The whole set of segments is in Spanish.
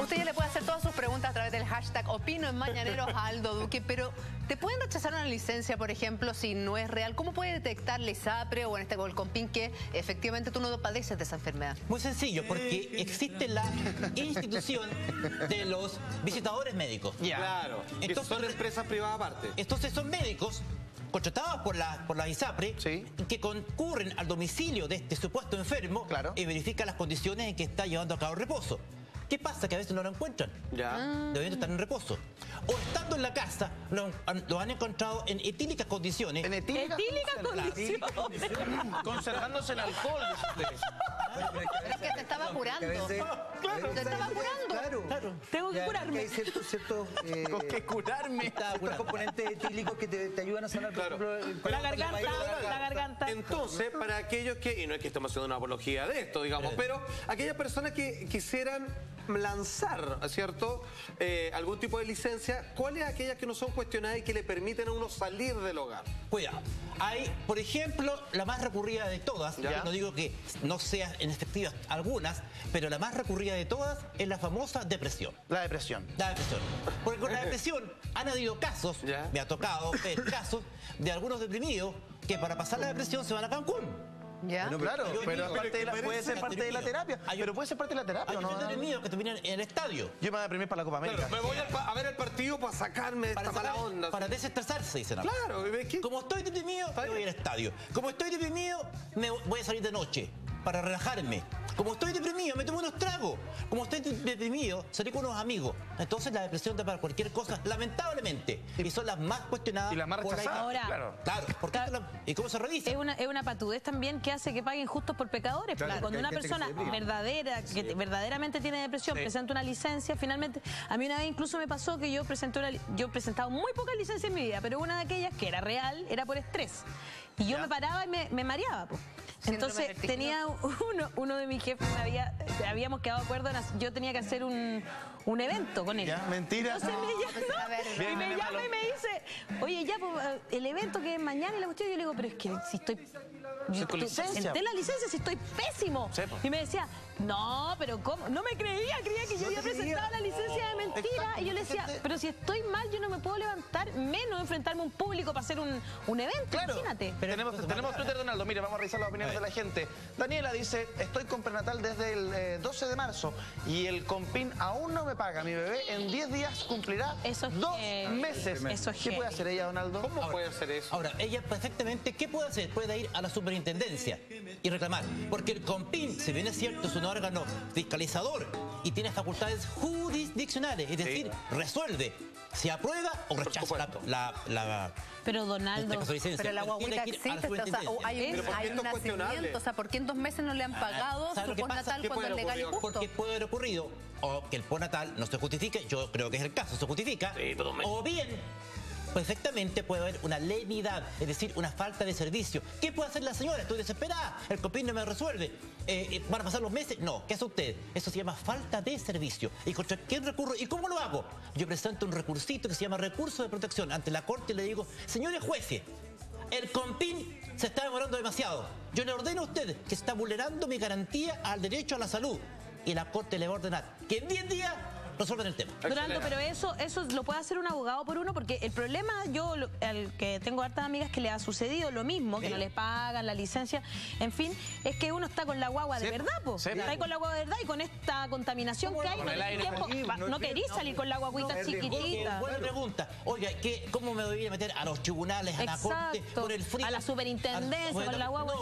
Usted ya le puede hacer todas sus preguntas a través del hashtag Opino en Mañaneros a Aldo Duque, pero ¿te pueden rechazar una licencia, por ejemplo, si no es real? ¿Cómo puede detectar la ISAPRE o en este caso el COMPIN que efectivamente tú no padeces de esa enfermedad? Muy sencillo, porque existe la institución de los visitadores médicos. Claro, entonces, son empresas privadas aparte. Entonces son médicos contratados por la, por la ISAPRE que concurren al domicilio de este supuesto enfermo y verifican las condiciones en que está llevando a cabo el reposo. ¿Qué pasa? Que a veces no lo encuentran. Ya. Ah. Debiendo estar en reposo. O estando en la casa, lo, han encontrado en etílicas condiciones. En etílicas, condiciones. Conservándose el alcohol, Es que te estaba curando. Claro, te estaba curando. Claro, Tengo que curarme. hay ciertos, ciertos eh, Tengo que curarme. componentes etílicos que te, ayudan a sanar, por ejemplo, la garganta, la garganta. Entonces, para aquellos que, y no es que estemos haciendo una apología de esto, digamos, pero aquellas personas que quisieran lanzar, ¿cierto?, eh, algún tipo de licencia, ¿cuáles aquellas que no son cuestionadas y que le permiten a uno salir del hogar? Cuidado. Hay, por ejemplo, la más recurrida de todas, no digo que no sean en efectivas algunas, pero la más recurrida de todas es la famosa depresión. La depresión. La depresión. Porque con la depresión han habido casos, me ha tocado ver casos de algunos deprimidos que para pasar la depresión se van a Cancún. ¿Ya? claro, pero, puede ser parte de la terapia. pero puede ser parte de la terapia, hay ¿no? Hay que terminan en el estadio. Yo me voy a deprimir para la Copa América. me voy a, ver el partido para sacarme de esta mala onda. Para desestresarse, dicen. Claro, Como estoy deprimido, me voy al estadio. Como estoy deprimido, me voy a salir de noche para relajarme. Como estoy deprimido, me tomo unos tragos. Como estoy deprimido, salí con unos amigos. Entonces la depresión da para cualquier cosa, lamentablemente. Y son las más cuestionadas. Y las más rechazadas. Ahora, claro. claro ¿Y cómo se revisa? Es una, es una patudez también que hace que paguen justos por pecadores. porque cuando una persona verdadera, que verdaderamente tiene depresión, presenta una licencia, finalmente... A mí una vez incluso me pasó que yo presenté una, yo he presentado muy pocas licencias en mi vida, pero una de aquellas que era real era por estrés. Y yo me paraba y me, me mareaba. Pues. Entonces tenía uno, uno de mis jefes, había, habíamos quedado de acuerdo, yo tenía que hacer un, un evento con él. ¿Ya? ¿Mentira? Entonces me llama, y me llama y me dice, oye, ya, pues, el evento que es mañana y la cuestión, yo le digo, pero es que si estoy... Yo, licencia? la licencia si estoy pésimo. Y me decía, no, pero ¿cómo? No me creía, creía que yo había presentado la licencia de mentira. Y yo le decía, pero si estoy mal, yo no me puedo levantar, menos enfrentarme a un público para hacer un, un evento, imagínate. Pero tenemos, tenemos Twitter, Donaldo, mire, vamos a revisar las opiniones de la gente. Daniela dice, estoy con prenatal desde el 12 eh, de marzo y el compin aún no me paga. Mi bebé en 10 días cumplirá dos meses. Eso ¿Qué puede hacer ella, Donaldo? ¿Cómo puede hacer eso? Ahora, ella perfectamente, ¿qué puede hacer? Puede ir a la superintendencia y reclamar. Porque el compin, si bien es cierto, es un órgano fiscalizador y tiene facultades jurisdiccionales, es decir, resuelve si aprueba o rechaza la, la, Pero Donaldo, pero la guaguita existe, o sea, hay un, hay un nacimiento, o sea, ¿por qué en dos meses no le han ah, pagado su postnatal cuando es legal y justo? Porque puede haber ocurrido o que el postnatal no se justifique, yo creo que es el caso, se justifica, o bien perfectamente puede haber una lenidad, es decir, una falta de servicio. ¿Qué puede hacer la señora? Estoy desesperada, el copín no me resuelve. Eh, eh, ¿Van a pasar los meses? No, ¿qué hace usted? Eso se llama falta de servicio. ¿Y contra quién recurro? ¿Y cómo lo hago? Yo presento un recursito que se llama recurso de protección ante la corte y le digo, señores jueces, el compín se está demorando demasiado. Yo le ordeno a usted que está vulnerando mi garantía al derecho a la salud. Y la corte le va a ordenar que en 10 días resuelven el tema. Durando, pero eso, eso lo puede hacer un abogado por uno, porque el problema, yo, el que tengo hartas amigas que le ha sucedido lo mismo, que no les pagan la licencia, en fin, es que uno está con la guagua de verdad, pues. Está con la guagua de verdad y con esta contaminación que hay, no, no, querís salir con la guaguita chiquitita. Buena pregunta. Oiga, ¿qué, ¿cómo me voy a meter a los tribunales, a la corte, por el frío? A la superintendencia, con la guagua.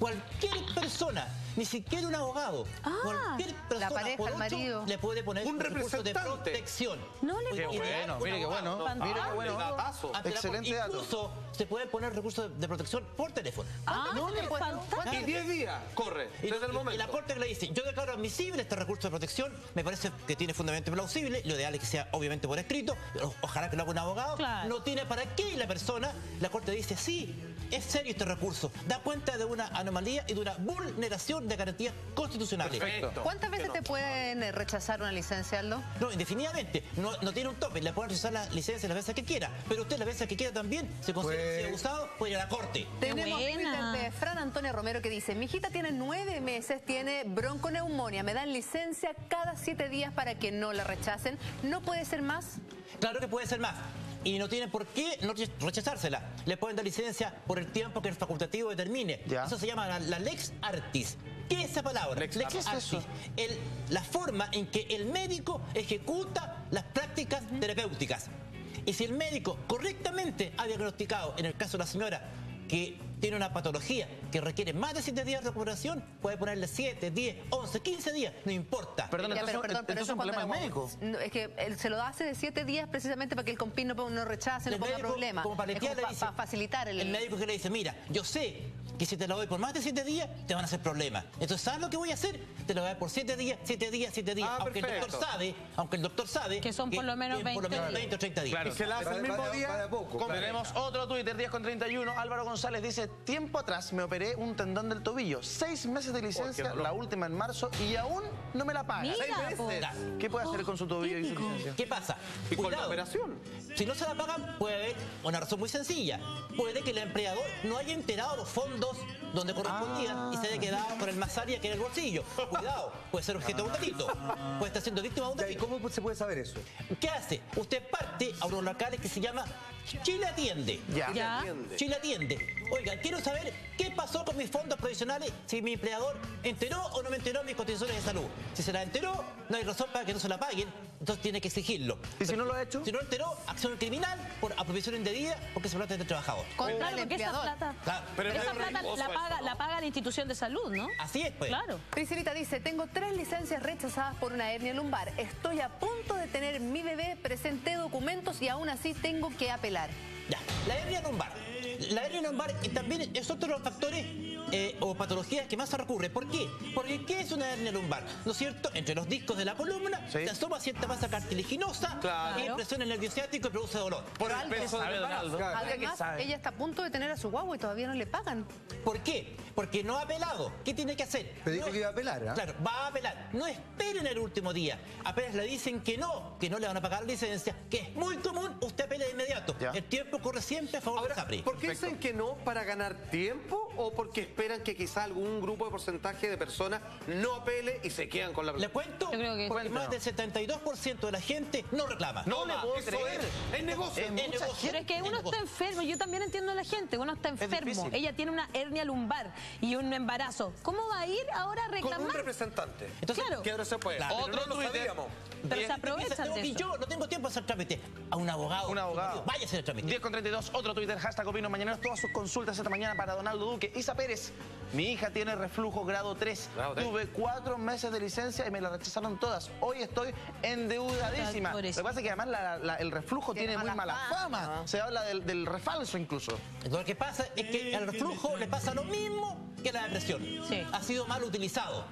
Cualquier persona ni siquiera un abogado. Ah, Cualquier persona la pareja, el marido. le puede poner un recurso de protección. No le Qué bueno, mire qué bueno. Mire qué bueno. Excelente dato. Incluso se puede poner recursos de protección por teléfono. Ah, no le puede. Y 10 días corre desde el momento. Y la Corte le dice, yo declaro admisible este recurso de protección, me parece que tiene fundamento plausible, lo ideal es que sea obviamente por escrito, ojalá que lo haga un abogado. No tiene para qué la persona, la Corte dice, sí, es serio este recurso, da cuenta de una anomalía anomalía y de una vulneración de garantías constitucionales. Perfecto. ¿Cuántas veces te pueden eh, rechazar una licencia, Aldo? No, indefinidamente. No, no tiene un tope. Le pueden rechazar la licencia las veces que quiera. Pero usted las veces que quiera también, se considera Pues- si abusado, puede ir a la corte. Tenemos de Fran Antonio Romero que dice, mi hijita tiene nueve meses, tiene bronconeumonía, me dan licencia cada siete días para que no la rechacen. ¿No puede ser más? Claro que puede ser más. Y no tienen por qué no rechazársela. Le pueden dar licencia por el tiempo que el facultativo determine. Ya. Eso se llama la, la lex artis. ¿Qué es esa palabra? Lex artis. ¿Qué es eso? El- la forma en que el médico ejecuta las prácticas terapéuticas. Y si el médico correctamente ha diagnosticado, en el caso de la señora, que tiene una patología que requiere más de 7 días de recuperación, puede ponerle 7, 10, 11, 15 días, no importa. Perdón, Ya, entonces, pero, perdón, pero entonces eso es un problema del médico. No, es que él se lo hace de siete días precisamente para que el compín no, no rechace, no El ponga médico, problema. Como para es como le pa- dice, pa facilitar el... El médico que le dice, mira, yo sé que si te la doy por más de 7 días, te van a hacer problemas. Entonces, ¿sabes lo que voy a hacer? Te la voy a dar por 7 días, 7 días, 7 días. Ah, aunque el doctor perfecto. sabe, aunque el doctor sabe... Que son por lo menos que por lo 20 menos días. 20 o 30 días. Claro. Y se la hace el mismo día. Tenemos otro Twitter, 10 con 31. Álvaro González dice, tiempo atrás me operé un tendón del tobillo. Seis meses de licencia, dolor. la última en marzo, y aún no me la pagan. Mira, Seis po. meses. ¿Qué puede hacer con su tobillo y su licencia? ¿Qué pasa? Y con la operación. Si no se la pagan, puede haber una razón muy sencilla. Puede que el empleador no haya enterado los fondos donde correspondían y se haya quedado con el más área que en el bolsillo. Cuidado, puede ser objeto de un delito. Puede estar siendo víctima de un Ya, ¿Y delito. cómo se puede saber eso? ¿Qué hace? Usted parte a unos locales que se llama Chile Atiende. Ya. Atiende. Chile Atiende. Oiga, quiero saber qué pasó con mis fondos provisionales, si mi empleador enteró o no me enteró mis cotizaciones de salud. Si se la enteró, no hay razón para que no se la paguen, entonces tiene que exigirlo. ¿Y si no lo ha hecho? Si no enteró, acción criminal por apropiación indebida porque se trata del trabajador. Contra el porque esa empleador. plata, Claro. Pero esa es plata la paga, ¿no? la paga la institución de salud, ¿no? Así es, pues. Claro. Priscilita dice, tengo tres licencias rechazadas por una hernia lumbar. Estoy a punto de tener mi bebé, presenté documentos y aún así tengo que apelar. Ya, la hernia lumbar. La hernia lumbar eh, también es otro de los factores eh, o patologías que más se recurre. ¿Por qué? Porque ¿qué es una hernia lumbar? ¿No es cierto? Entre los discos de la columna Sí. se asoma cierta masa cartilaginosa Claro. que presiona el nervio ciático y produce dolor. Por el algo. peso. Claro. Que Además, ella está a punto de tener a su guagua y todavía no le pagan. ¿Por qué? Porque no ha apelado. ¿Qué tiene que hacer? Pero dijo No que iba a apelar, ¿ah? Claro, va a apelar. No esperen el último día. Apenas le dicen que no, que no le van a pagar la licencia, que es muy común, usted apela de inmediato. Ya. El tiempo corre siempre a favor Ahora, de SAPRI. ¿por qué dicen que no para ganar tiempo o porque esperan que quizá algún grupo de porcentaje de personas no apele y se quedan con la Le cuento, Yo creo que- porque más del Cuéntanos. 72% de la gente no reclama. No le puedo eso creer. Es, es negocio. Es Es mucha negocio. Pero es que Es uno está negocio. enfermo, yo también entiendo a la gente, uno está enfermo, ella tiene una hernia lumbar y un embarazo. ¿Cómo va a ir ahora a Con un reclamar? representante. Entonces, Claro. Ahora se puede. Claro. Otro no lo Twitter. sabíamos. Pero se aprovechan de yo no tengo tiempo de hacer trámite. A un abogado. Un abogado. Váyase a hacer trámite. 10 con 32, otro Twitter, hashtag Opino Mañaneros, todas sus consultas esta mañana para Donaldo Duque. Isa Pérez, mi hija tiene reflujo grado 3. Grado tres. Tuve cuatro meses de licencia y me la rechazaron todas. Hoy estoy endeudadísima. Lo que pasa es que además la- la- el reflujo Tiene tiene, muy mala fama. Se habla del, del refalso incluso. Lo que pasa es que al reflujo le pasa lo mismo que la depresión. Sí. Ha sido mal utilizado.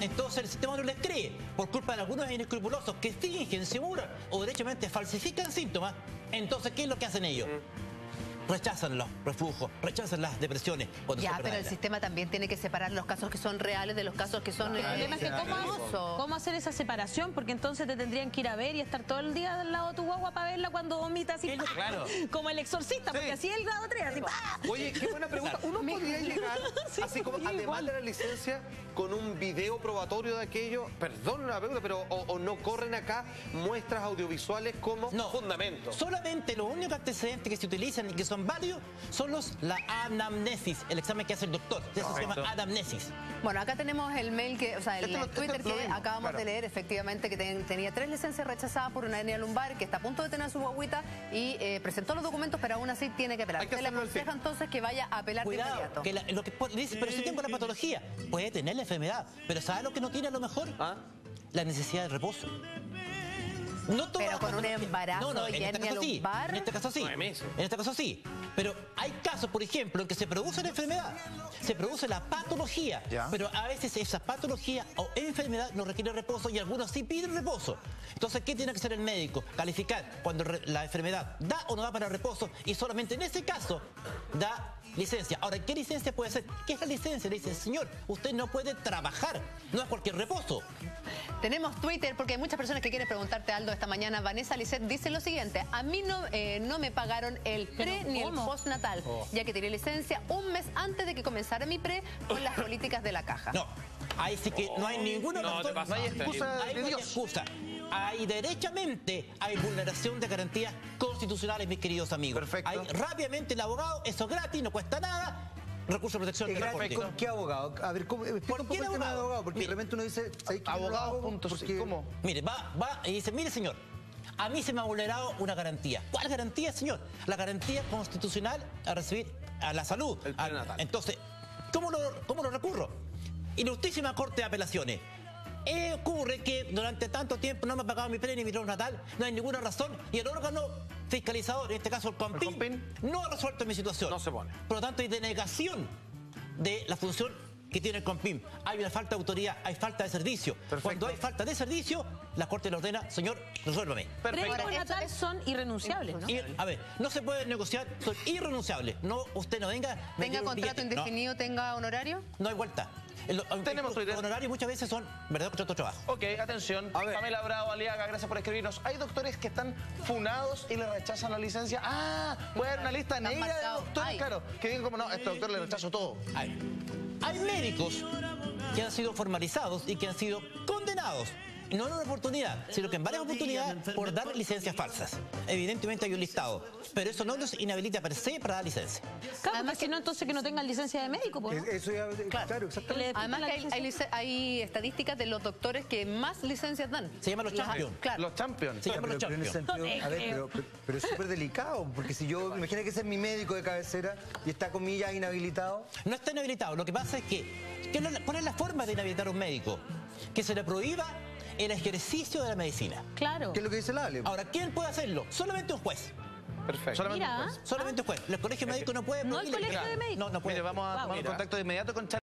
Entonces el sistema no les cree por culpa de algunos inescrupulosos que fingen, simulan o derechamente falsifican síntomas. Entonces, ¿qué es lo que hacen ellos? Rechazan los reflujos, rechazan las depresiones. cuando Ya, pero el sistema también tiene que separar los casos que son reales de los casos que son... El problema es que eh, ¿cómo, famosos. cómo hacer esa separación? Porque entonces te tendrían que ir a ver y estar todo el día al lado de tu guagua para verla cuando vomita así. Claro. Como el exorcista, porque así es el grado 3, así. ¡pah! Oye, qué buena pregunta. Uno podría llegar, Sí, así como sí, además igual. de la licencia, con un video probatorio de aquello. Perdón la pregunta, pero o, o no corren acá muestras audiovisuales como No, fundamento. Solamente los únicos antecedentes que se utilizan y que son válidos son los la anamnesis, el examen que hace el doctor. Eso se llama anamnesis. Bueno, acá tenemos el mail que, o sea, el Este Twitter este lo que vimos, acabamos claro. de leer, efectivamente, que ten- tenía tres licencias rechazadas por una hernia lumbar, que está a punto de tener su guaguita y eh, presentó los documentos, pero aún así tiene que apelar. Hay que Usted le aconseja entonces que vaya a apelar de Cuidado, inmediato. que la- lo que dice, pero si tengo la patología, puede tener la enfermedad, pero ¿sabe lo que no tiene a lo mejor? ¿Ah? La necesidad de reposo. No todas Pero con un embarazo, no, no, en este a caso sí. En este caso sí. En este caso sí. Pero hay casos, por ejemplo, en que se produce la enfermedad, se produce la patología, Ya. pero a veces esa patología o enfermedad no requiere reposo y algunos sí piden reposo. Entonces, ¿qué tiene que hacer el médico? Calificar cuando la enfermedad da o no da para reposo y solamente en ese caso da licencia. Ahora, ¿qué licencia puede ser? ¿Qué es la licencia? Le dice, señor, usted no puede trabajar, no es cualquier reposo. Tenemos Twitter porque hay muchas personas que quieren preguntarte, Aldo, esta mañana. Vanessa Lisset dice lo siguiente. A mí no, eh, no me pagaron el pre ni el postnatal, ya que tiré licencia un mes antes de que comenzara mi pre con las políticas de la caja. No, ahí sí que no hay ninguna No, razón. No hay excusa de hay Dios. excusa. Ahí derechamente hay vulneración de garantías constitucionales, mis queridos amigos. Perfecto. Ahí rápidamente el abogado, eso es gratis, no cuesta nada. Recurso de protección ¿Es de la gratis Corte. con qué abogado? A ver, ¿cómo, explica ¿Por un poco qué el tema de abogado? abogado, porque Mire. de repente uno dice. Yo no porque- ¿cómo? Mire, va, va y dice, mire señor, a mí se me ha vulnerado una garantía. ¿Cuál garantía, señor? La garantía constitucional a recibir a la salud. El A- prenatal. entonces, ¿cómo lo, ¿cómo lo recurro? Ilustrísima Corte de Apelaciones. Eh, ocurre que durante tanto tiempo no me ha pagado mi pre ni mi natal, no hay ninguna razón, y el órgano fiscalizador, en este caso el COMPIN, COMPIN? no ha resuelto mi situación. No se pone. Por lo tanto, hay denegación de la función que tiene el COMPIN. Hay una falta de autoridad, hay falta de servicio. Perfecto. Cuando hay falta de servicio, la Corte le ordena, señor, resuélvame. Perfecto. Ahora, Prenatal esto es- son irrenunciables, ¿no? Y, a ver, no se puede negociar, son irrenunciables. No, usted no venga. Tenga contrato billete. No, indefinido, tenga honorario. No, hay vuelta. El- Tenemos los honorarios muchas veces son verdadero contrato de trabajo. Ok, atención. A ver. Pamela Bravo, Aliaga, gracias por escribirnos. Hay doctores que están funados y le rechazan la licencia. Ah, voy a dar una lista negra de doctores, Ay. claro. Que digan como, no, a este doctor le rechazo todo. Hay médicos que han sido formalizados y que han sido condenados. No en una oportunidad, sino que en varias oportunidades por dar licencias falsas. Evidentemente hay un listado, pero eso no los inhabilita per se para dar licencia. Claro, Además si no, entonces que no tengan licencia de médico, pues. Es- Eso ya, claro, exactamente. Además que hay, estadísticas de los doctores que más licencias dan. Se llaman los champions. Claro. Los champions. Se llaman Pero, los champions. a ver, pero, pero- pero es súper delicado, porque si yo, imagina que ese es mi médico de cabecera y está comillas inhabilitado. No está inhabilitado. Lo que pasa es que, que no- ¿cuál es la forma de inhabilitar a un médico? Que se le prohíba el ejercicio de la medicina. Claro. ¿Qué es lo que dice la Ale? Ahora, ¿quién puede hacerlo? Solamente un juez. Perfecto. Solamente Mira, un juez. Solamente un juez. El colegio médico no puede No el colegio de médicos. No, no puede. Mire, vamos a Wow. tomar Mira. contacto de inmediato con